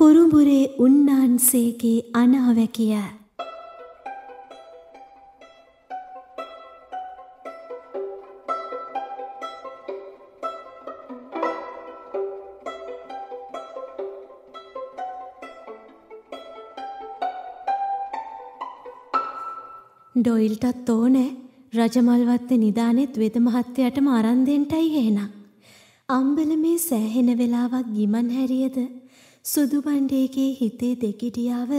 කුරුඹුරේ උන්නාන්සේගේ අනාවැකිය ඩොයිල්ටත් ඕනෑ රජමල්වත්ත නිදානෙත් වෙද මහත්තයටම අරන් දෙන්නයි එහෙනම්. අම්බලමේ සෑහෙන වෙලාවක් ගිමන් හැරියද සුදු බණ්ඩේගේ හිතේ දෙකිටියාව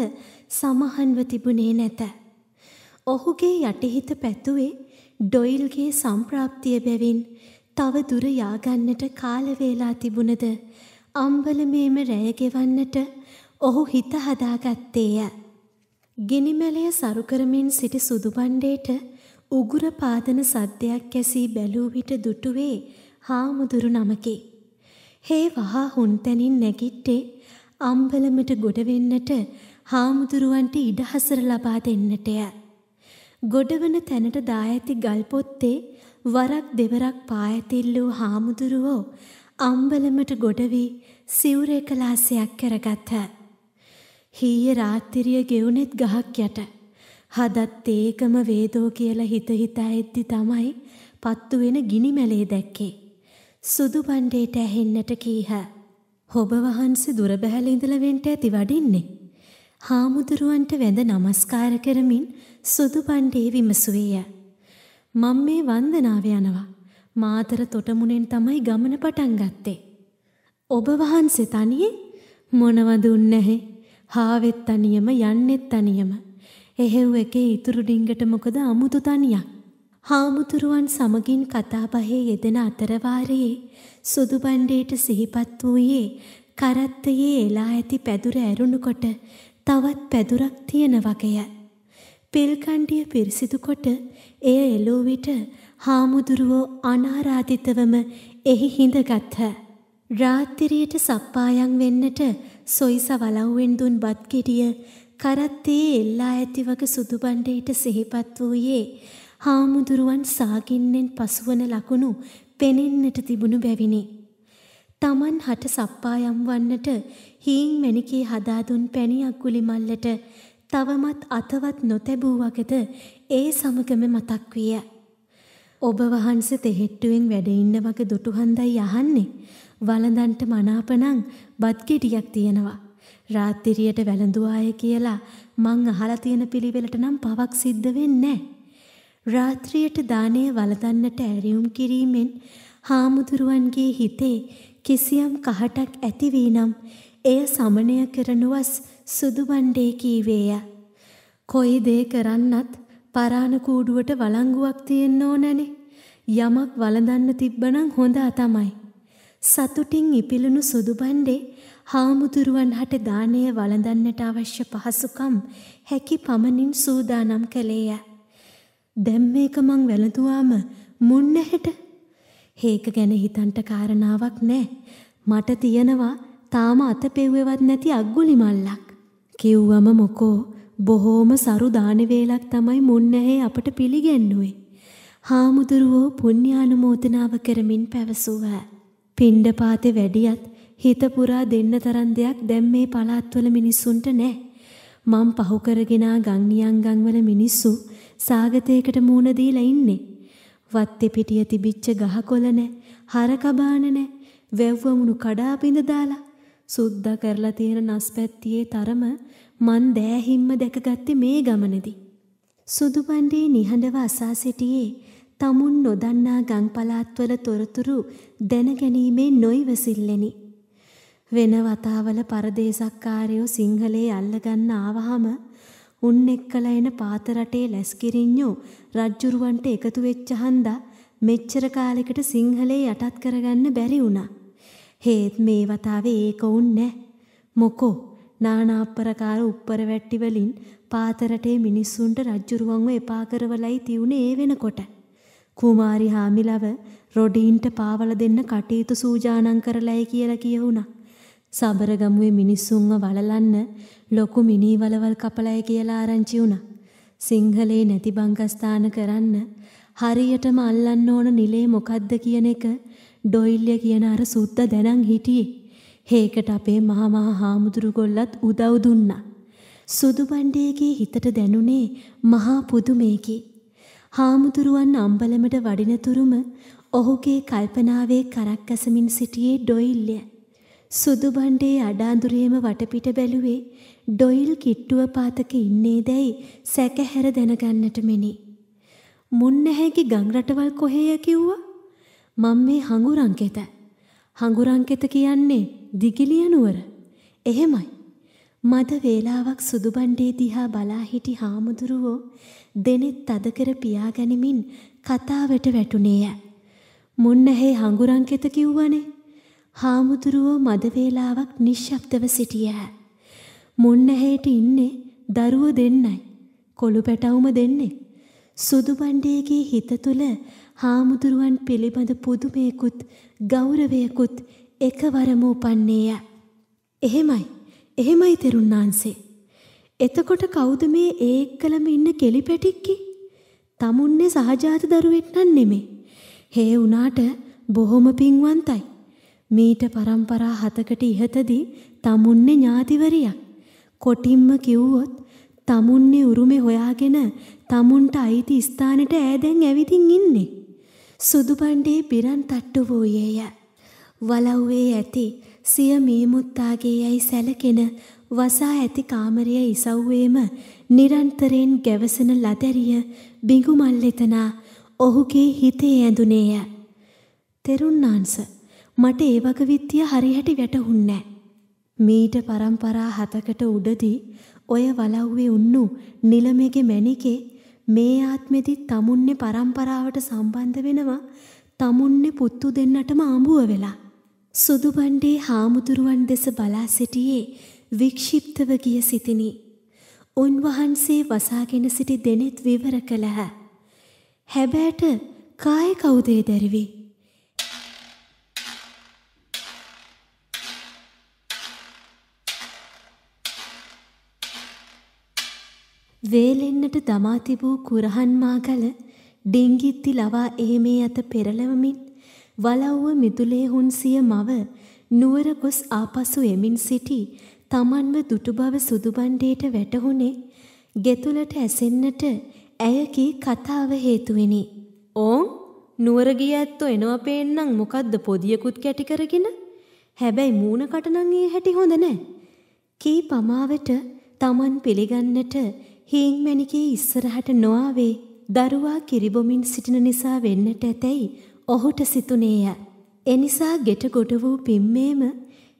සමහන්ව තිබුණේ නැත. ඔහුගේ යටිහිත පැතුවේ ඩොයිල්ගේ සම්ප්‍රාප්තිය බැවින් තව දුර යාගන්නට කාල වේලා තිබුණද අම්බලමේම රැය ගෙවන්නට ඔහු හිත හදාගත්තේය. ගිනිමැලය සරු කරමින් සිටි සුදු බණ්ඩේට උගුර පාදන සද්දයක් ඇසී බැලූ විට දුටුවේ හාමුදුරු නමකි. හේ වහා හුන්තැනින් නැගිට්ටේ අම්බලමට ගොඩ වෙන්නට හාමුදුරුවන්ට ඉඩහසර ලබා දෙන්නටය. ගොඩවන තැනට දා ඇති ගල් පොත්තේ වරක් දෙවරක් පා ඇතිල්ලූ හාමුදුරුවෝ අම්බලමට ගොඩ වී සිවුර එකලාසයක් කරගත්හ. හීය රාත්‍රිය ගෙවුනෙත් ගහක් යට. හදත් ඒකම වේදෝ කියලා හිත හිතා එද්දි තමයි පත්තු වෙන ගිනි මැලේ දැක්කේ. සුදු බණ්ඩේට ඇහෙන්නට කීහ. ඔබ වහන්සේ දුර බැහැල ඉඳලා වෙන්න ඇති වඩින්නේ. හාමුදුරුවන්ට වැඳ නමස්කාර කරමින් සුදු බණ්ඩේ විමසුවේය. මම මේ වන්දනාව යනවා. මාතර තොටමුණෙන් තමයි ගමන පටන් ගත්තේ. ඔබ වහන්සේ තනියේ මොනවද උන්නේ හාවෙත් තනියම යන්නෙත් තනියම. එහෙව් එකේ ඉතුරු ඩිංගට මොකද අමුතු තනියක්. හාමුදුරුවන් සමගින් කතාබහේ යෙදෙන අතරවාරයේ සුදු බණ්ඩේට සිහිපත් වූයේ කරත්තයේ එලා ඇති පැදුර ඇරුණුකොට තවත් පැදුරක් තියෙන වගය. පිල්කණ්ඩිය පිරිසිදු කොට එය එළෝ විට හාමුදුරුවෝ අනාරාධිතවම එහි හිඳගත්හ. රාත්‍රියට සප්පායම් වෙන්නට සොයිස වලව්වෙන් දුන් බත් ගෙඩිය කරත්තේ එල්ලා ඇති වග සුදු බණ්ඩේට සිහිපත් වූයේ හාමුදුරුවන් සාගින්නෙන් පසුවන ලකුණු පෙනෙන්නට තිබුණු බැවිනි. Taman හට සප්පායම් වන්නට හීන් මැණිකේ හදා දුන් පැණි අග්ගුලි මල්ලට තවමත් අතවත් නොතැබූ වගද ඒ සමගම මතක් විය. ඔබ වහන්සේ තෙහෙට්ටුවෙන් වැඩ ඉන්න වගේ දුටු හන්දයි අහන්නේ. වළඳන්ට මනාපනම් බත් ගෙඩියක් තියෙනවා. රාත්‍රියට වැළඳුවාය කියලා මං අහලා තියෙන පිළිවෙලට නම් පවක් සිද්ධ වෙන්නේ රාත්‍රියට දාණය වළඳන්නට ඇරියුම් කිරීමෙන් හාමුදුරුවන්ගේ හිතේ කිසියම් කහටක් ඇති වීනම් එය සමනය කරනුවස් සුදු බණ්ඩේ කීවේය. කොයි දේ කරන්නත් පරාණ කූඩුවට වළංගුවක් තියෙන්න ඕනනේ. යමක් වළඳන්න තිබ්බනම් හොඳ තමයි. සතුටින් ඉපිලුණු සුදු බණ්ඩේ හාමුදුරුවන් හට දානය වළඳන්නට අවශ්‍ය පහසුකම් හැකි පමණින් සූදානම් කළේය. දැන් මේක මං වැළඳුවාම මුන් නැහෙට. හේක ගැන හිතන්ට කාරණාවක් නෑ. මට තියෙනවා තාම අත පෙව්වෙවත් නැති අග්ගුලි මල්ලක්. කිව්වම මොකෝ බොහෝම සරු දාන වේලක් තමයි මුන් නැහැ අපට පිළිගැන්නුවේ. හාමුදුරුවෝ පුණ්‍යානුමෝදනාව කරමින් පැවසුවා. පිණ්ඩපාතේ වැඩියත් හිත පුරා දෙන්න තරම් දෙයක් දැන් මේ පළාත්වල මිනිස්සුන්ට නැහැ. මං පහු කරගෙන ගම් නියංගම් වල මිනිස්සු සාගතයකට මූණ දීලා ඉන්නේ. වත්තේ පිටිය තිබිච්ච ගහකොළ නැ, හරකබාන නැ, වැව්වමුණු කඩා බිඳ දාලා සුද්දා කරලා තියෙන නස්පැත්තියේ තරම මන් දෑහිම්ම දැකගත්තේ මේ ගමනේදී. සුදු බණ්ඩේ නිහඬව අසා සිටියේ තමුන් නොදන්නා ගම් පළාත්වල තොරතුරු දැනගැනීමේ නොයිවසිල්ලෙනි. වෙන වතාවල පරදේශක්කාරයෝ සිංහලේ අල්ලගන්න ආවහම උන් එක්කලා එන පාත රටේ ලැස්කිරිඤ්ඤෝ රජ්ජුරුවන්ට එකතු වෙච්ච හන්දා මෙච්චර කාලෙකට සිංහලේ යටත් කරගන්න බැරි වුණා. හේත් මේ වතාවේ ඒක උන් නෑ. මොකෝ නානා අප්‍රකාර උප්පර වැට්ටි වලින් පාත රටේ මිනිස්සුන්ට රජ්ජුරුවන්ව එපා කරවලයි තියුනේ ඒ වෙනකොට. කුමාරි හාමිලව රොඩීන්ට පාවල දෙන්න කටයුතු සූජානම් කරලයි කියලා කියවුණා. සබරගමුවේ මිනිස්සුන්ව වලලන්න ලොකු මිනී වලවල් කපලයි කියලා ආරංචි වුණා. සිංහලේ නැති බංගස්ථාන කරන්න හරියටම අල්ලන්න ඕන නිලේ මොකද්ද කියන එක ඩොයිල්ය කියන අර සුද්ද දැනන් හිටියේ. හේකට අපේ මහා මහා හාමුදුරු ගොල්ලත් උදව් දුන්නා. සුදු බණ්ඩේගේ හිතට දැනුනේ මහා පුදුමේකි. හාමුදුරුවන් අම්බලමට වඩිනතුරුම ඔහුගේ කල්පනාවේ කරක් ඇසමින් සිටියේ ඩොයිල්ය. සුදු බණ්ඩේ අඩාඳුරේම වටපිට බැලුවේ ඩොයිල් කිට්ටුව පාතක ඉන්නේ දැයි සැකහැර දැනගන්නට මෙනි. මුන් නැහැකි ගං රටවල් කොහේය කිව්වා? මම මේ හඟුරංකෙත. හඟුරංකෙත කියන්නේ දිගිලිය නුවර. එහෙමයි. මද වේලාවක් සුදු බණ්ඩේ දිහා බලා හිටි හාමුදුරුවෝ දෙනෙත් තද කර පියාගනිමින් කතාවට වැටුණේය. මුන් නැහැ හඟුරංකෙත කිව්වනේ. හාමුදුරුවෝ මද වේලාවක් නිශ්ශබ්දව සිටියහ. මුන් නැහැට ඉන්නේ දරුවෝ දෙන්නයි. කොළු පැටවුම දෙන්නේ. සුදු බණ්ඩේගේ හිත තුල හාමුදුරුවන් පිළිබඳ පුදුමයකුත් ගෞරවයකුත් එකවරම උපන්නේය. එහෙමයි. එහෙමයි තෙරුණාන්සේ. එතකොට කවුද මේ ඒ එක්කලම ඉන්න කෙලි පැටික්කි? tamunne සහජාත දරුවෙක් නන් නෙමේ. හේ උනාට බොහොම පින්වන්තයි. මීට පරම්පරා හතකට ඉහතදී tamunne ඥාතිවරියක්. කොටින්ම කිව්වොත් tamunne උරුමේ හොයාගෙන tamunට අයිති ස්ථානෙට ඈ දැන් ඇවිදින් ඉන්නේ. සුදු බණ්ඩේ පිරන් තට්ටු වූයේය. වලව්වේ ඇති සිය මීමුත්තාගේ යයි සැලකෙන වසා ඇති කාමරය ඉසව්වේම නිරන්තරයෙන් ගැවසෙන ලදැරිය බිඟු මල්ලෙතනා ඔහුගේ හිතේ ඇඳුනේය. තෙරුන්නාන්ස මට ඒ වග විත්තිය හරිහැටි වැටහුන්නේ මීට පරම්පරා හතකට උඩදී ඔය වලව්වේ උන්නු නිලමේගේ මැණිකේ මේ ආත්මෙදි තමුන්නේ පරම්පරාවට සම්බන්ධ වෙනවා තමුන්නේ පුත්තු දෙන්නටම ආඹුව වෙලා. සුදු බණ්ඩේ හාමුදුරුවන් දෙස බලා සිටියේ වික්ෂිප්තව ගිය සිතිනි. උන්වහන්සේ වසාගෙන සිටි දෙනෙත් විවර කළහ. හැබෑට කාය කවුදේ දැරිවි. වේලෙන්නට දමා තිබූ කුරහන් මාගල ඩිංගිත්ති ලවා එහෙමේ අත පෙරලවමින් වලව්ව මිදුලේ හුන්සිය මව නුවර ගොස් ආපසු එමින් සිටි තමන්ව දුටු බව සුදුබණ්ඩේට වැටහුණේ ගෙතුලට ඇසෙන්නට ඇය කී කතාව හේතුවෙනි. ඕන් නුවර ගිය ඇත්තෝ එනවා පේන්නම් මොකද්ද පොදියකුත් කැටි කරගෙන? හැබැයි මූණකට නම් ඒ හැටි හොඳ නැහැ. කී පමාවට තමන් පිළිගන්නට හීන්මැණිකේ ඉස්සරහට නොආවේ දරුවා කිරිබොමින් සිටින නිසා වෙන්නට ඇතැයි ඔහුට සිතුනේය. එනිසා ගෙට ගොඩ වූ පිම්මේම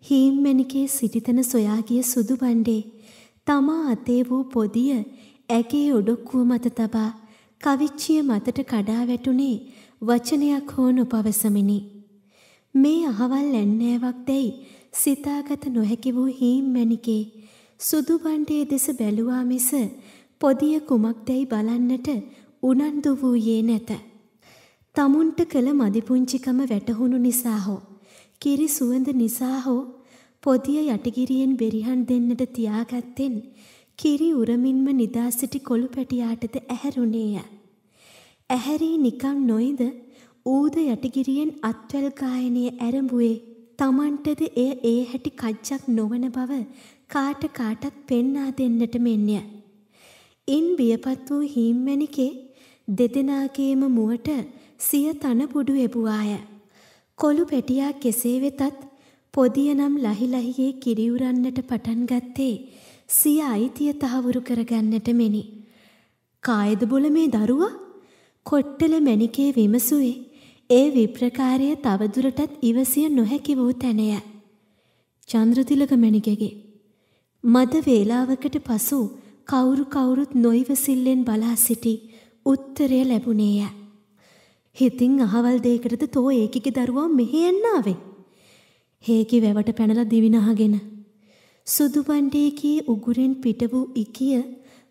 හීම්මැණිකේ සිටිතන සොයා ගිය සුදු බණ්ඩේ තමා අතේ වූ පොදිය ඇගේ ඔඩොක්කුව මත තබා කවිච්චිය මතට කඩා වැටුනේ වචනයක් හෝ නොපවසමිනි. මේ අහවල් ඇන්නෑවක් දැයි සිතාගත නොහැකි වූ හීම්මැණිකේ සුදු බණ්ඩේ දෙස බැලුවා මිස පොදිය කුමක්දැයි බලන්නට උනන්දු වූයේ නැත. තමුන්ට කළ මදිපුංචිකම වැටහුණු නිසා හෝ කිරි සුවඳ නිසා හෝ පොදිය යටිගිරියෙන් බෙරිහන් දෙන්නට තියාගත්තෙන් කිරි උරමින්ම නිදා සිටි කොළු පැටියාටද ඇහැරුණේය. ඇහැරී නිකම් නොයිද ඌද යටිගිරියෙන් අත්වැල් ගායනය ඇරඹුවේ තමන්ටද එය ඒ හැටි කච්චක් නොවන බව කාට කාටත් පෙන්වා දෙන්නට මෙන්ය. ඉන් බියපත් වූ හීම්මැණිකේ දෙදෙනාගේම මුවට සිය තනපුඩු එබුවාය. කොළු පැටියා කෙසේ වෙතත් පොදිය නම් ලහි ලහියේ කිරිඋරන්නට පටන් ගත්තේ සිය අයිතිය තහවුරු කරගන්නට මෙනි. කායද බොල මේ දරුවා? කොට්ටල මැණිකේ විමසුවේ ඒ විප්‍රකාරය තවදුරටත් ඉවසිය නොහැකි වූ තැනය. චන්ද්‍රතිලක මැණිකගේ මද වේලාවකට පසු කවුරු කවුරුත් නොයිවසිල්ලෙන් බලා සිටි උත්තරය ලැබුණේය. හිතින් අහවල් දෙයකටද තෝ ඒකිගේ දරුවා මෙහෙ යන්න ආවේ. හේකි වැවට පැනලා දිවිනහගෙන. සුදු බණ්ඩේකී උගුරෙන් පිට වූ ඉකිය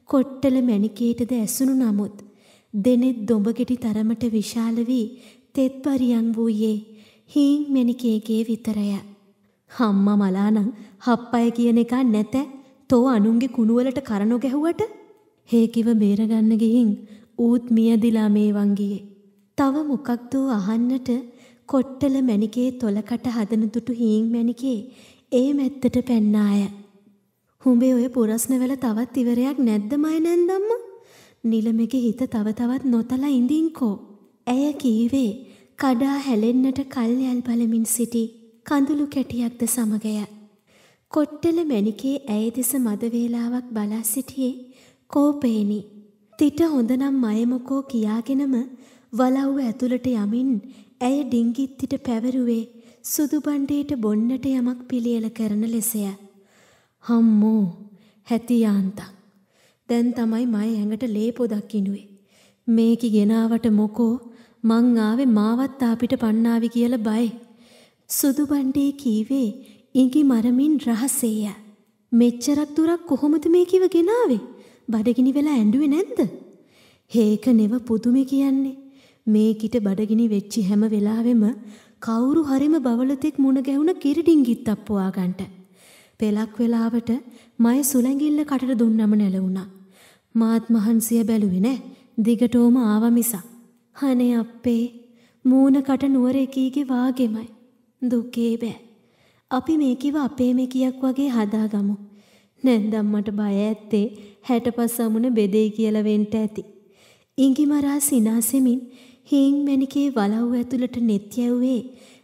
කොට්ටල මැණිකේටද ඇසුණු නමුත් දෙනෙත් දොඹගෙටි තරමට විශාල වී තෙත්පරියන් වූයේ හීන් මැණිකේගේ විතරය. හම්මා මලානම් හප්පය කියන එක නැත. තෝ අනුන්ගේ කුණුවලට කරනො ගැහුවට හේකිව බේරගන්න ගිහින් ඌත් මියදිලා මේ වංගියේ. තව මොකක්දෝ අහන්නට කොට්ටල මැණිකේ තොලකට හදන දුටු හීන් මැණිකේ ඒ මැත්තට පැන්නාය. හුඹේ ඔය පුරස්නවල තවත් ඉවරයක් නැද්ද මය නැන්දම්ම? නිලමගේ හිත තව තවත් නොතලා ඉඳින්කෝ. ඇය කීවේ කඩා හැලෙන්නට කල්යල් බලමින් සිටි කඳුළු කැටියක්ද සමගය. කොට්ටල මැණිකේ ඇය දෙස මද වේලාවක් බලා සිටියේ කෝපේනි. තිට හොඳනම් මයමකෝ කියාගෙනම වලව්ව ඇතුළට යමින් ඇය ඩිංගිත්තිට පැවරුවේ සුදු බණ්ඩේට බොන්නට යමක් පිළියෙල කරන ලෙසය. හම්මෝ හැතියාන්තක්. දැන් තමයි මය ඇඟට ලේ පොදක් ඉනුවේ. මේකි ගෙනාවට මොකෝ මං ආවේ මාවත් ආපිට පන්නාවි කියලා බය. සුදු බණ්ඩේ කීවේ ඉඟි මරමින් රහසේය. මෙච්චරක් දුරක් කොහොමද මේ කිව ගෙනාවේ? බඩගිනි වෙලා ඇඬුවේ නැද්ද? හේක නෙව පුදුමේ කියන්නේ. මේකිට බඩගිනි වෙච්චි හැම වෙලාවෙම කවුරු හරිම බවලතෙක් මුණ ගැහුණ කිරිඩිංගිත් අප්පුවා ගන්නට. පෙලක් වෙලාවට මය සුලැඟිල්ල කටට දුන්නම නැලුණා. මාත් මහන්සිය බැලුවේ නෑ. දිගටෝම ආව මිසක්. අනේ අප්පේ මූණකට නුවර එකීගේ වාගෙමයි. දුකේ බෑ. අපි මේකිව අපේ මේකියක් වගේ හදාගමු. නැන්දම්මට බය ඇත්තේ 65 සමුණ බෙදේ කියලා වෙන්න ඇති. ඉඟිමරා සිනාසෙමින් හීන් මැණිකේ වලව් ඇතුළට net යැව්වේ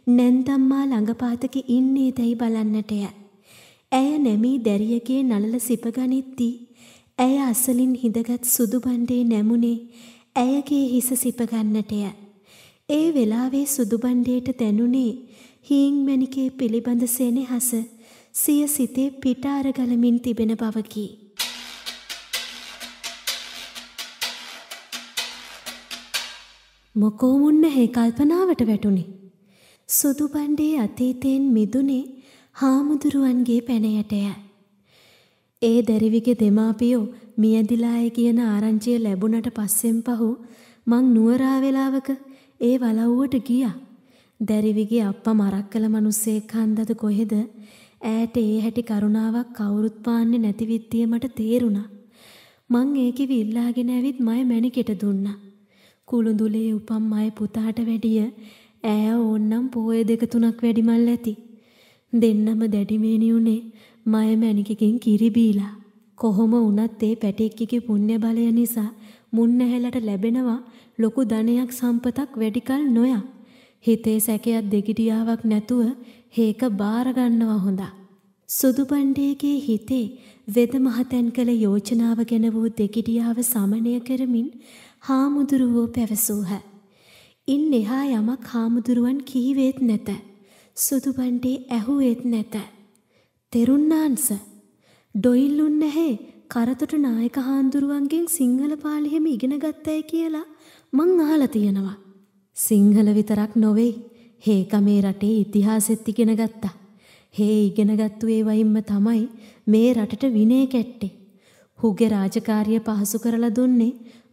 නැන්දම්මා ළඟපාතක ඉන්නේ දැයි බලන්නටය. ඇය නැමී දැරියගේ නළල සිපගනිද්දී ඇය අසලින් හිඳගත් සුදු බණ්ඩේ නැමුනේ ඇයගේ හිස සිපගන්නටය. ඒ වෙලාවේ සුදු බණ්ඩේට දැනුනේ හීන් මැණිකේ පිළිබඳ සෙනෙහස සිය සිතේ පිටාර ගලමින් තිබෙන බවකි. මොකෝ මුන්න හේ කල්පනාවට වැටුනේ. සුදු බණ්ඩේ අතීතයෙන් මිදුනේ හාමුදුරුවන්ගේ පැනයටය. ඒ දැරිවිගේ දෙමාපියෝ මියදිලාය කියන ආරංචිය ලැබුණට පස්සෙන් පහු මං නුවරා වෙලාවක ඒ වලව්වට ගියා. දැරිවිගේ අප්පා මරක් කළ මිනිස්සෙක් හන්දද කොහෙද ඈට ඒ හැටි කරුණාවක් කවුරුත් පාන්නේ නැති විත්තිය මට තේරුණා. මං ඒකෙවි ඉල්ලාගෙන ඇවිත් මය මැණිකෙට දුන්නා. කුළුඳුලේ උපන් මය පුතාට වැඩිය ඈ ඕන්නම් පෝය දෙක තුනක් වැඩිමල් ඇති. දෙන්නම දැඩිමේනි උනේ මය මැණිකකින් කිරි බීලා. කොහොම වුණත් ඒ පැටික්කිගේ පුණ්‍ය බලය නිසා මුන් නැහැලට ලැබෙනවා ලොකු ධනයක් සම්පතක් වැඩිකල් නොයා. හිතේ සැකයක් දෙගිඩියාවක් නැතුව හේක බාර ගන්නවා හොඳා. සුදු බණ්ඩේගේ හිතේ වෙද මහතැන් කළ යෝජනාව ගැන වූ දෙගිඩියාව සමනය කරමින් හාමුදුරුවෝ පැවසූහ. ඉන් එහා යමක් හාමුදුරුවන් කීවේත් නැත. සුදු බණ්ඩේ ඇහුවේත් නැත. තෙරුන්නාන්ස ඩොයිල්ලුන් නැහැ කරතොට නායක හාමුදුරුවන්ගෙන් සිංහල පාලිහෙම ඉගෙන ගත්තයි කියලා මං අහලා තියෙනවා. සිංහල විතරක් නොවේ. හේක මේ රටේ ඉතිහාසෙත් ඉගෙන ගත්තා. හේ ඉගෙනගත්තු ඒවයින්ම තමයි මේ රටට විනය කැට්ටේ. හුගේ රාජකාරිය පහසු කරලා දුන්නේ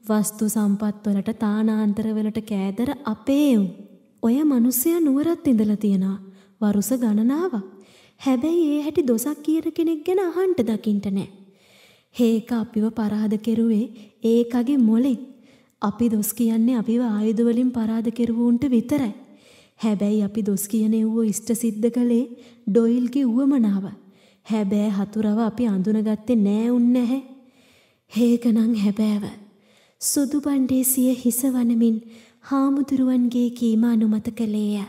වස්තු සම්පත් වලට තානාන්තර වලට කෑදර අපේ උන්. ඔය මිනිස්සයා නුවරත් ඉඳලා තියනවා. වරුස ගණනාවක්. හැබැයි ඒ හැටි දොසක් කියන කෙනෙක් ගැන අහන්න දකින්න නෑ. හේක අපිව පරාද කෙරුවේ ඒකගේ මොලෙන්. අපි දොස් කියන්නේ අපිව ආයුධ වලින් පරාද කෙරුවුන්ට විතරයි. හැබැයි අපි දොස් කියන එව්ව ඉෂ්ට සිද්ධ කළේ ඩොයිල්ගේ උවමනාව. හැබැයි හතුරව අපි අඳුනගත්තේ නෑ උන් නැහැ. හේකනම් හැබෑව. සුදු බණ්ඩේසිය හිස වනමින් හාමුදුරුවන්ගේ කීම අනුමත කළේය.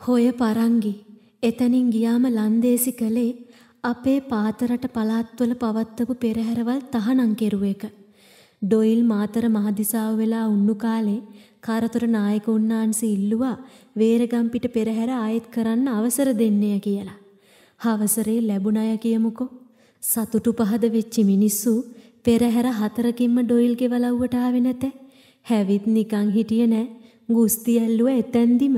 හොය පරංගි එතනින් ගියාම ලන්දේසි කළේ අපේ පාතරට පළාත්වල පවත්වපු පෙරහැරවල් තහනම් කෙරුව එක. ඩොයිල් මාතර මහදිසාව වෙලා උන්නු කාලේ කාරතොර නායක උන්නාන්සේ ඉල්ලුවා වේරගම්පිට පෙරහැර ආයෙත් කරන්න අවසර දෙන්නය කියලා. අවසරේ ලැබුණ අය කියමුකෝ. සතුටු පහද වෙච්චි මිනිස්සු පෙරහැර හතරකින්ම ඩොයිල්ගේ වලව්වට ආවේ නැත. හැවිත් නිකන් හිටියේ නෑ. ගුස්ති ඇල්ලුව එතැන්දිම.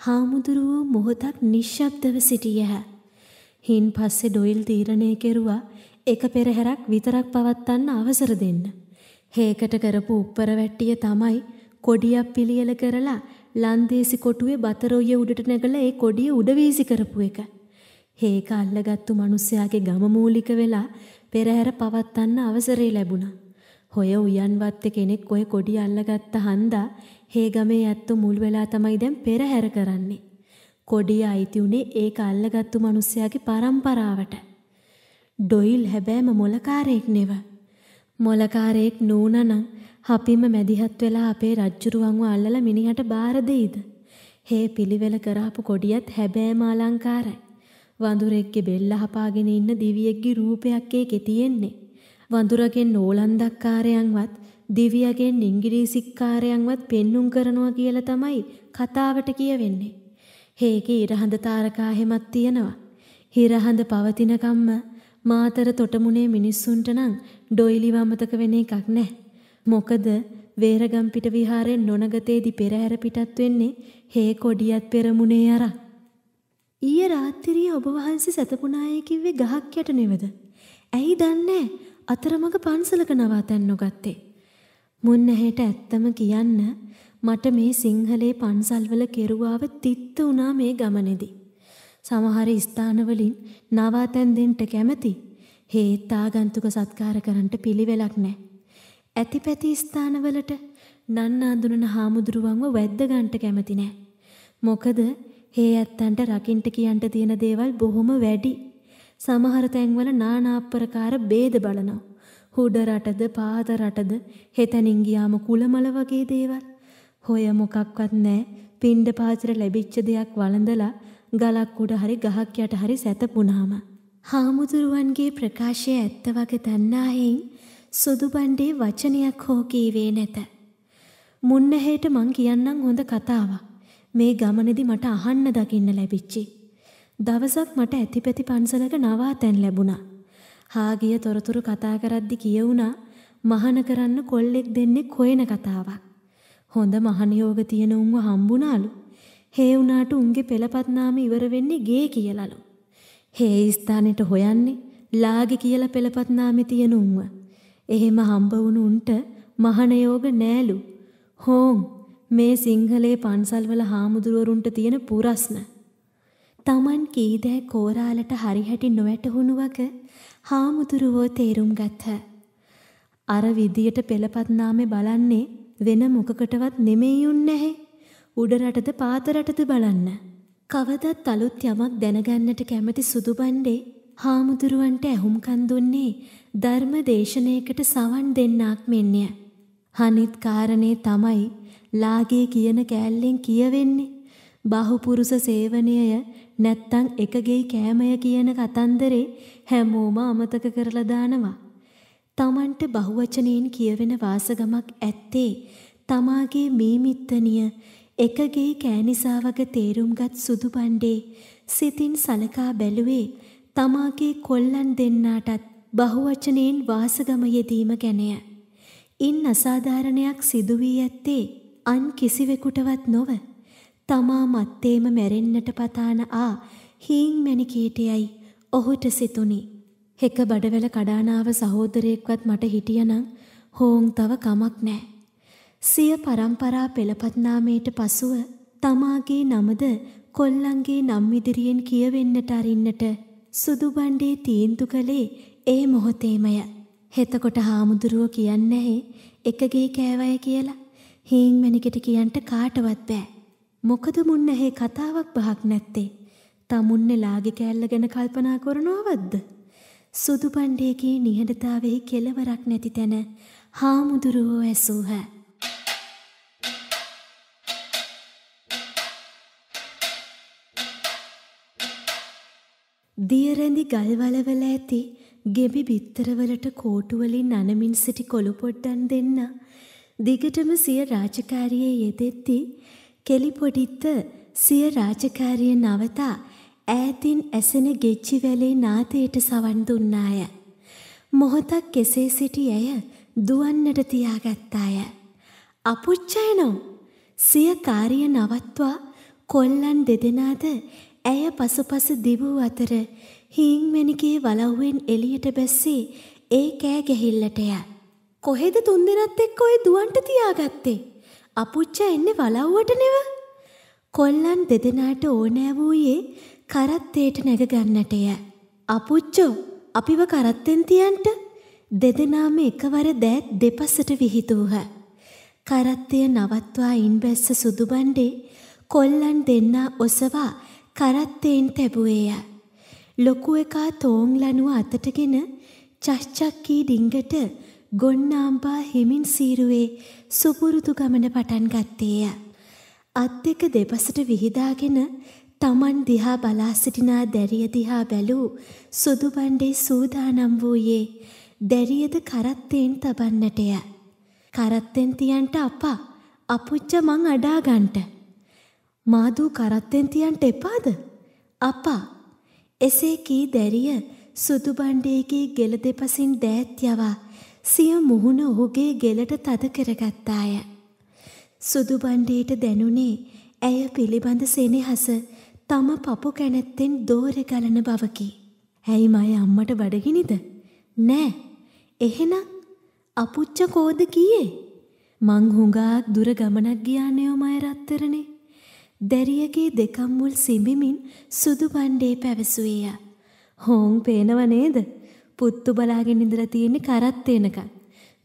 හාමුදුරුවෝ මොහොතක් නිශ්ශබ්දව සිටියහ. හින් පස්සේ ඩොයිල් තීරණය කෙරුවා එක පෙරහැරක් විතරක් පවත්වන්න අවසර දෙන්න. හේකට කරපු උප්පර වැට්ටිය තමයි කොඩියක් පිළියෙල කරලා ලන්දේසි කොටුවේ බතරොය උඩට නැගලා ඒ කොඩිය උඩ වීසි කරපු එක. හේක අල්ලගත්තු මිනිස්සයාගේ ගම මූලික වෙලා පෙරහැර පවත්වන්න අවසරය ලැබුණා. හොය උයන්වත්ත කෙනෙක් ඔය කොඩිය අල්ලගත්ත හන්දා හේ ගමේ ඇත්තු මුල් වෙලා තමයි දැන් පෙරහැර කරන්නේ. කොඩිය අයිති උනේ ඒක අල්ලගත්තු මිනිස්සයාගේ පරම්පරාවට. ඩොයිල් හැබෑම මොලකාරයෙක් නෙව. මොලකාරයෙක් නූනනම් අපිම මැදිහත් වෙලා අපේ රජ්ජුරුවන්ව අල්ලලා මිනිහට බාර දෙයිද? හේ පිළිවෙල කරාපු කොඩියත් හැබෑම අලංකාරයි. වඳුරෙක්ගේ බෙල්ල හපාගෙන ඉන්න දිවියෙක්ගේ රූපයක් ඒකේ තියෙන්නේ. වඳුරගෙන් ඕලන්දක්කාරයන්වත් දිවියගෙන් ඉංග්‍රීසික්කාරයන්වත් පෙන්눔 කරනවා කියලා තමයි කතාවට කියවෙන්නේ. හේගේ ඉරහඳ තාරකා හැමක් තියෙනවා. හිරහඳ පවතිනකම්ම මාතර තොටමුණේ මිනිස්සුන්ට නම් ඩොයිලි වමතක වෙන එකක් නැහැ. මොකද වේරගම්පිට විහාරයෙන් නොනගතේදී පෙරහැර පිටත් වෙන්නේ හේ කොඩියත් පෙරමුණේ අරන්. ඊයේ රාත්‍රියේ ඔබ වහන්සේ සතපුනායේ කිව්වේ ගහක් යට නෙවද? ඇයි දන්නේ අතරමඟ පන්සලක නවාතැන් නොගත්තේ? මුන් ඇහෙට ඇත්තම කියන්න මට මේ සිංහලේ පන්සල්වල කෙරුවාව තිත්ත වුණා මේ ගමනේදී. සමහර ස්ථානවලින් නවාතැන් දෙන්ට කැමති. හේත් ආගන්තුක සත්කාර කරන්නට පිළිවෙලක් නෑ. ඇතිපැති ස්ථානවලට නන්න අඳුනන හාමුදුරුවන්ව වැද්ද ගන්ට කැමති නෑ. මොකද හේ ඇත්තන්ට රකින්ට කියන්ට තියෙන දේවල් බොහොම වැඩි. සමහර තැන්වල නානාප්පරකාර බේද බලනවා. හුඩ රටද පාත රටද හෙතනින් ගියාම කුලමල වගේ දේවල්. හොය මොකක්වත් නෑ පින්ඩ පාත්‍ර ලැබිච්ච දෙයක් වළඳලා ගලක් උඩ හරි ගහක් යට හරි සැතපුණාම. හාමුදුරුවන්ගේ ප්‍රකාශය ඇත්ත වගේ දන්නාහෙන් සුදු බණ්ඩේ වචනයක් හෝ කීවේ නැත. මුන්නහෙට මං කියන්නම් හොඳ කතාවක්. මේ ගමනේදී මට අහන්න දකින්න ලැබිච්චි. දවසක් මට ඇතිපැති පන්සලක නවාතැන් ලැබුණා. හාගිය තොරතුරු කතා කරද්දි කියවුණා මහාන කරන්න කොල්ලෙක් දෙන්නෙක් හොයන කතාවක්. හොඳ මහනියෝග තියෙන උන්ව හම්බුණාලු. හේ උනාට උන්ගේ පෙළපත් නාම ඉවර වෙන්නේ ගේ කියලාලු. හේ ස්ථානෙට හොයන්නේ ලාගේ කියලා පෙළපත් නාමේ තියෙන උන්ව. එහෙම හම්බ වුණු උන්ට මහනයෝග නෑලු. හෝම් මේ සිංහලේ පන්සල්වල හාමුදුරුවරුන්ට තියෙන පුරස්න. Taman කීදෑ කෝරාලට හරිහැටි නොවැටහුණු වග හාමුදුරුවෝ තේරුම් ගත්හ. අර විදියට පෙළපත් නාමේ බලන්නේ වෙන මොකකටවත් නෙමෙයිුන් නැහැ. උඩ රටද පාත රටද බලන්න. කවදත් අලුත් යමක් දැනගන්නට කැමති සුදු බණ්ඩේ හාමුදුරුවන්ට ඇහුම්කන් දුන්නේ ධර්ම දේශනයකට සවන් දෙන්නාක් මෙන්ය. අනිත් කාරණේ තමයි ලාගේ කියන කෑල්ලෙන් කියවෙන්නේ. බහුපුරුෂ සේවනයය නැත්තං එකගේ කෑමය කියන කතන්දරේ හැමෝම අමතක කරලා දානවා. තමන්ට බහුවචනයෙන් කියවෙන වාසගමක් ඇත්තේ තමාගේ මීමිත්තනිය එකගේ කෑනිසාවක තේරුම්ගත් සුදු බණ්ඩේ සිතින් සලකා බැලුවේ තමාගේ කොල්ලන් දෙන්නාටත් බහුවචනයෙන් වාසගම යෙදීම ගැනය. ඉන් අසාධාරණයක් සිදු වී ඇත්තේ අන් කිසිවෙකුටවත් නොව තමා මත්තේම මැරෙන්නට පතාන ආ හීන් මැණිකේටයයි ඔහුට සිතුනි. හෙක බඩවැල කඩානාව සහෝදරයෙක්වත් මට හිටියනම් හෝන් තව කමක් නෑ. සිය පරම්පරා පෙළපත් නාමයට පසුව තමාගේ නමද කොල්ලන්ගේ නම් ඉදිරියෙන් කියවෙන්නට අරින්නට සුදු බණ්ඩේ තීන්දු කළේ ඒ මොහොතේමය. හෙතකොට හාමුදුරුවෝ කියන්නේ එකගේ කෑවය කියලා. හීන් මැනිකට කියන්ට කාටවත් බෑ. මොකද මුන්න ඇහි කතාවක් බහක් නැත්තේ. තමුන්නේ ලාගේ කෑල්ල ගැන කල්පනා කරනවවද්ද? සුදු පණ්ඩේගේ නිහඬතාවෙහි කෙලවරක් නැති තැන හාමුදුරුවෝ ඇසූහ. දියරැඳි ගල්වලවල ඇති ගෙබි බිත්තරවලට කෝටුවලින් අනමින් සිටි කොළු පොඩ්ඩන් දෙන්න දිගටම සිය රාජකාරියේ යෙදෙද්දී කෙලිපොඩිත්ත සිය රාජකාරිය නවතා ඈතින් ඇසෙන ගෙච්චි වැලේ නාතයට සවන් දුන්නාය. මොහොතක් කෙසේ සිටි ඇය දුවන්නට තියාගත්තාය. අපුච්චයනෝ සිය කාරිය නවත්වා කොල්ලන් දෙදෙනාද ඇය පසුපස දිවූ අතර හීංමැණිකේ වලව්වෙන් එළියට බැස්සේ ඒ කෑ ගැහිල්ලටය. කොහෙද තුන්දෙනත් එක්ක ඔය දුවන්ට තියාගත්තේ? අපුච්චා එන්නේ වලව්වට නෙව. කොල්ලන් දෙදෙනාට ඕනෑ වූයේ කරත්තේට නැග ගන්නටය. අපුච්චෝ අපිව කරත්තෙන් තියන්ට දෙදෙනාම එකවර දෑත් දෙපසට විහිදූහ. කරත්තය නවත්වා ඉන් බැස්ස සුදුබණ්ඩේ කොල්ලන් දෙන්නා ඔසවා කරත්තයෙන් තැබුවේය. ලොකු එකා තෝං ලනුව අතටගෙන චශ්චක්කී ඩිංගට ගොන්නාම්බා හිමින් සීරුවේ සුපුරුදු ගමන පටන් ගත්තේය. අත් දෙක දෙපසට විහිදාගෙන තමන් දිහා බලා සිටිනා දැරිය දිහා බැලූ සුදු බණ්ඩේ සූදානම් වූයේ දැරියද කරත්තයෙන් තබන්නටය. කරත්තෙන් තියන්ට අපා අපුච්ච මං අඩාගන්ට. මාදූ කරත්තෙන් තියන්ට එපාද? අපා එසේ කී දැරිය සුදු බණ්ඩේගේ ගෙල දෙපසින් දෑත් යවා සිය මුහුණ ඔහුගේ ගෙලට තද කරගත්තාය. සුදු බණ්ඩේට දැනුනේ ඇය පිළිබඳ සෙනෙහස තම පපු කැනැත්තෙන් දෝර ගලන බවකි. ඇයි මය අම්මට බඩගිනිද? නෑ. එහෙනම් අපුච්ච කෝද කීයේ? මං හුඟාක් දුර ගමනක් ගියානේ ඔමය රත්තරනේ. දැරියගේ දෙකම් මුල් සිඹිමින් සුදු බණ්ඩේ පැවසුවේය. හෝන් පේනව නේද? පුත්තු බලාගෙන ඉඳලා තියෙන්නේ කරත් එනකන්.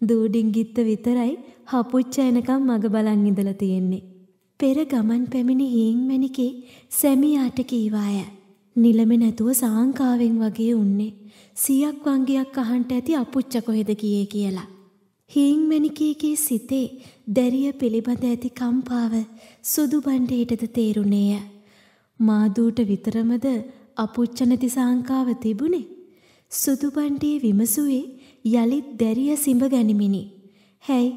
දූඩින්ගිත්ත විතරයි හපුච්ච එනකම් මග බලන් ඉඳලා තියෙන්නේ. පෙර ගමන් පැමිණි හීන්මැණිකේ සැමියාට කීවාය. නිලමෙ නැතුව සාංකාවෙන් වගේ උන්නේ. සියක් වංගියක් අහන්ට ඇති අපුච්ච කොහෙද ගියේ කියලා. හීන්මැණිකේගේ සිතේ දැරිය පිළිබඳ ඇති කම්පාව සුදු බණ්ඩේටද තේරුණේය. මාදූට විතරමද අපුච්ච නැති සාංකාව තිබුණේ. සුදු බණ්ඩේ විමසුවේ යලිත් දැරිය සිඹ ගනිමිනි. හැයි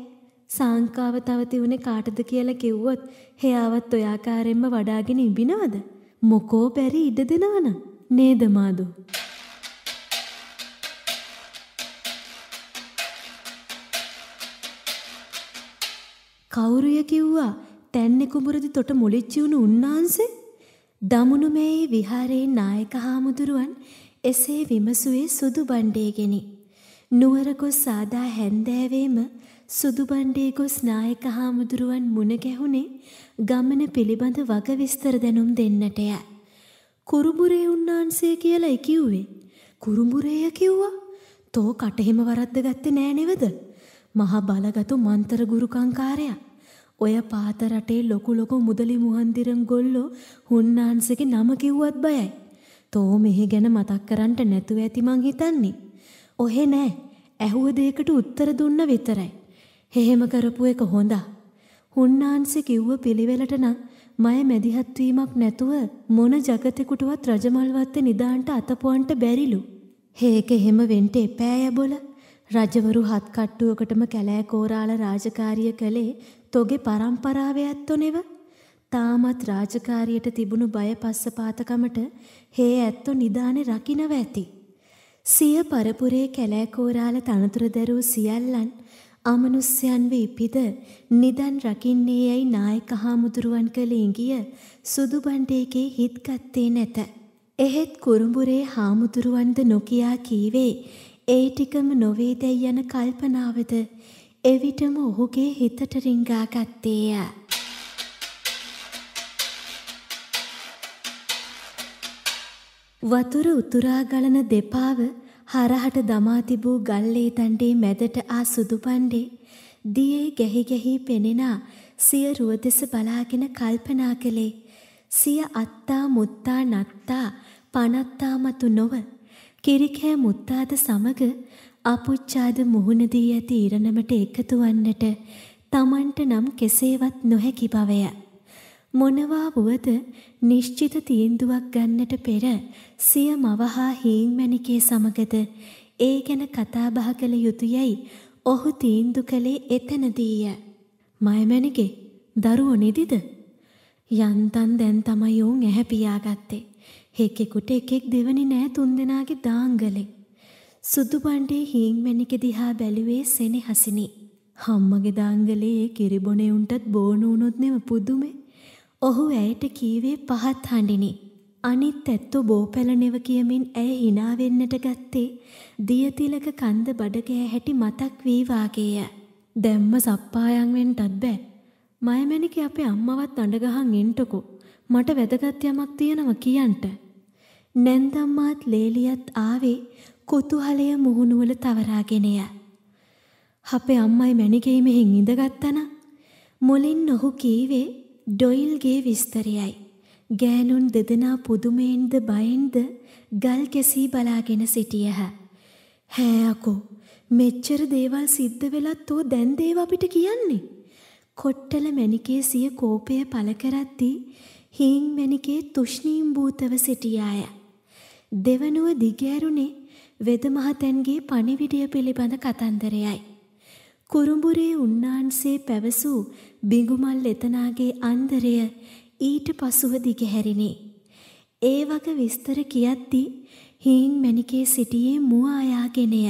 සාංකාව තව තිවුණේ කාටද කියලා කිව්වොත් එයාවත් ඔය ආකාරයෙන්ම වඩාගෙන ඉබිනවද? මොකෝ බැරි ඉඩ දෙනවනම් නේද මාදු? කවුරුය කිව්වා තැන්නේ කුඹුරදි තොට මුලිච්චි වුණු උන්නාන්සේ? දමුණුමේ විහාරයේ නායක හාමුදුරුවන් එසේ විමසුවේ සුදු බණ්ඩේගෙනි. නුවර ගොස් සාදා හැන්දෑවේම සුදු බණ්ඩේ ගොස් නායක හාමුදුරුවන් මුණ ගැහුනේ ගමන පිළිබඳ වග විස්තර දැනුම් දෙන්නටය. කුරුඹුරේ උන්නාන්සේ කියලා කිව්වේ. කුරුඹුරේය කිව්වා. තෝ කටහිම වරද්ද ගත්තේ නෑ නෙවද? මහා බලගතු මන්තර ගුරුකංකාරයා. ඔය පාත රටේ ලොකු ලොකු මුදලි මුහන්දිරන් ගොල්ලෝ උන්නාන්සේගේ නම කිව්වත් බයයි. තෝ මෙහි ගැන මතක් කරන්න නැතුව ඇති මං හිතන්නේ. ඔහෙ නෑ. ඇහුව දෙයකට උත්තර දුන්න විතරයි. එහෙම කරපු එක හොඳා. උන්නාන්සේ කිව්ව පිළිවෙලට නම් මය මැදිහත් වීමක් නැතුව මොන జగතෙකුටවත් රජමල් වත්තේ නිදාන්ට අතපොවන්ට බැරිලු. හේක එහෙම වෙන්න එපෑය බොල. රජවරු හත් කට්ටුවකටම කැලෑ කෝරාල රාජකාරිය කළේ තොගේ පරම්පරාවේ ඇත්තෝ නෙව. තාමත් රාජකාරියට තිබුණු බය පස්සපාතකමට හේ ඇත්තෝ නිදානේ රකින්නව ඇති. සිය පරපුරේ කැලෑ කෝරාල තනතුරු දැරූ සියල්ලන් අමනුස්්‍යයන්ව ඉපිද නිදන් රකින්නේ යැයි නායක හාමුදුරුවන් කළ ඉංගිය සුදු බණ්ඩේගේ හිත් ගත්තේ නැත. එහෙත් කුරුඹුරේ හාමුදුරුවන්ද නොකියා කීවේ ඒ ටිකම නොවේදැයි යන කල්පනාවද එවිටම ඔහුගේ හිතට රිංගා ගත්තේය. වතුර උතුරා ගලන දෙපාව හරහට දමා තිබූ ගල්ලේ තණ්ඩේ මැදට ආ සුදු පණ්ඩේ දියේ ගැහි ගැහි පෙනෙනා සිය රුව දෙස බලාගෙන කල්පනා කළේ සිය අත්තා මුත්තා නත්තා පනත්තා මතු නොව කිරිකෑ මුත්තාද සමග අපුච්චාද මුහුණ දී ඇති ඉරණමට එකතු වන්නට තමන්ට නම් කෙසේවත් නොහැකි බවය. මොනවා වුවද නිශ්චිත තීන්දුවක් ගන්නට පෙර සිය මවහා හීන්මැණිකේ සමගද ඒ ගැන කතා බහ කළ යුතුයයි ඔහු තීන්දු කළේ එතනදීය. මයමැණිකේ දරුවෝ නිදිද? යන්තම් දැන් තමයි උන් ඇහැ පියාගත්තේ. හෙකෙකුට එකෙක් දෙවනි නෑ තුන්දෙනාගේ දාංගලේ. සුදු බණ්ඩේ හීන්මැණික දිහා බැලුවේ සෙනෙහසිනි. හම්මගේ දාංගලේ ඒ කිරිබොනේ උන්ටත් බෝන උනොත් නෙව පුදුමේ. ඔහු ඇයට කීවේ පහත් හඬිනි. අනිත් ඇත්තෝ බෝපැලනෙව කියමින් ඇය hina වෙන්නට ගත්තේ දියතිලක කන්ද බඩගෑ හැටි මතක් වී වාගේය. දැම්ම සප්පායන් වෙන්නටත් බෑ. මයමැණිකේ අපේ අම්මවත් අඬගහන් එන්ටකෝ. මට වැදගත් යමක් තියෙනවා කියන්ට. නැන්දම්මාත් ලේලියත් ආවේ කුතුහලය මුහුණුවල තවරාගෙනය. අපේ අම්මයි මැණිකේ මෙහෙන් ඉඳගත්තන. මුලින් ඔහු කීවේ ඩොයිල්ගේ විස්තරයයි. ගෑනුන් දෙදෙනා පුදුමයෙන්ද බයෙන්ද ගල් ගැසී බලාගෙන සිටියහ. "හෑ අකෝ මෙච්චර දේවල් සිද්ධ වෙලත් තෝ දැන් දේව අපිට කියන්නේ?" කොට්ටල මැණිකේ සිය කෝපය පළ කරද්දී හීන් මැණිකේ තුෂ්ණීම් භූතව සිටියාය. දෙවනුව දිගෑරුනේ වෙද මහතැන්ගේ පණිවිඩය පිළිබඳ කතන්දරයයි. කුරුඹුරේ උන්නාන්සේ පැවසූ බිඟුමල් එතනාගේ අන්දරය ඊට පසුව දිගහැරිනේ. ඒ වග විස්තර කියද්දී හීන් මැණිකේ සිටියේ මුව අයාගෙනය.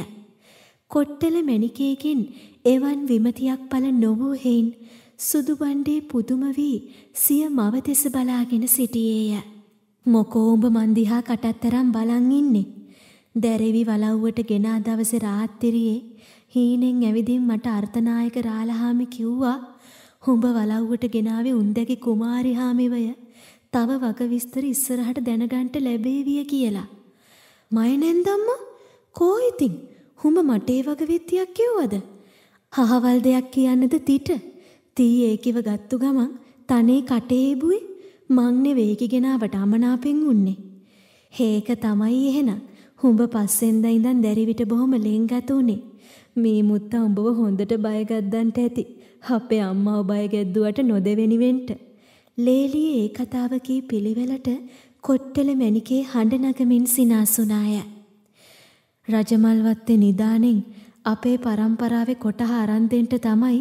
කොට්ටල මැණිකේගෙන් එවන් විමතියක් පල නොවූ හේයින් සුදු බණ්ඩේ පුදුම වී සිය මව දෙස බලාගෙන සිටියේය. මොකෝ උඹ මන් දිහා කටත්තරම් බලන් ඉන්නේ. දැරෙවි වලව්වට ගෙනා දවසේ රාත්‍රියේ හීනෙන් ඇවිදින් මට අර්ථනායක රාලහාමි කිව්වා හුඹ වලව්වට ගෙනාවේ උන්දැගේ කුමාරි හාමිවය. තව වග විස්තර ඉස්සරහට දැනගන්ට ලැබේවිය කියලා. මයනෙන්දම්මා කෝ ඉතින් හුඹ මට ඒ වග විත්තියක් කිව්වද? හහවල් දෙයක් කියන්නද තිට? තී ඒකිව ගත්තු ගමන් තනේ කටේ එබුවේ මං නෙවෙයි ගෙනාවට අමනාපෙන් උන්නේ. හේක තමයි එහෙනම්. හුඹ පස්සෙන්ද ඉඳන් දැරිවිට බොහොම ලෙන්ගත උනේ. මේ මුත්තා උඹව හොඳට බයගද්දන්ට ඇති. අපේ අම්මාව බය ගැද්දුවට නොදෙවෙනි වෙන්න. ලේලියේ ඒ කතාව කී පිළිවෙලට කොට්ටල මැණිකේ හඬ නගමින් සිනාසුනාය. රජමල්වත්තේ නිදානෙන් අපේ පරම්පරාවේ කොටහ අරන් දෙන්න තමයි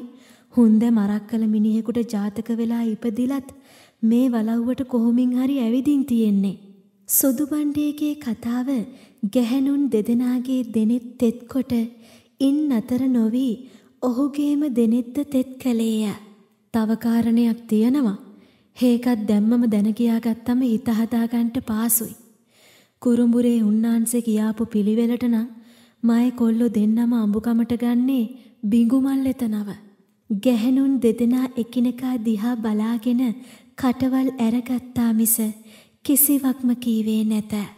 හුන්ද මරක් කළ මිනිහෙකුට ජාතක වෙලා ඉපදිලත් මේ වලව්වට කොහොමින් හරි ඇවිදින් තියෙන්නේ. සුදු බණ්ඩේගේ කතාව ගැහැණුන් දෙදෙනාගේ දෙනෙත් තෙත් කොට ඉන් අතර නොවි ඔහුගේම දෙනෙත්ද තෙත් කළේය. තව කාරණයක් තියෙනවා. හේකත් දැම්මම දැන කියාගත්තම හිත හදාගන්න පාසුයි. කුරුඹුරේ උන්නාන්සේ කියාපු පිළිවෙලට නම් මයි කොල්ලෝ දෙන්නම අඹුකමට ගන්නේ බිඟුමල් එතනව. ගැහැණුන් දෙදෙනා එකිනෙකා දිහා බලාගෙන කටවල් ඇරගත්තා මිස කිසිවක්ම කීවේ නැත.